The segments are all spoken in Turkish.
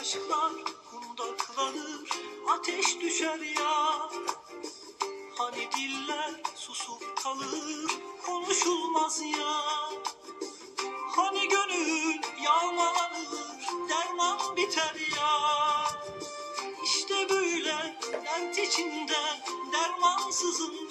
aşklar kundaklanır ateş düşer ya. Hani diller susup kalır konuşulmaz ya. Hani gönül yağmalanır derman biter ya. İşte böyle dert içinde dermansızım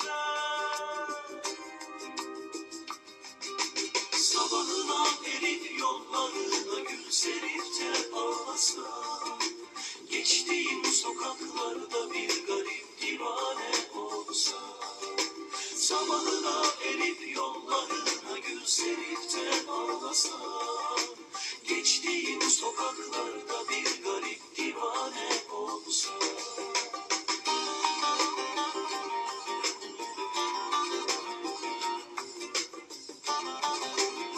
Sabahına erip yollarına gül serip de ağlasam Geçtiğim sokaklarda bir garip divane olsam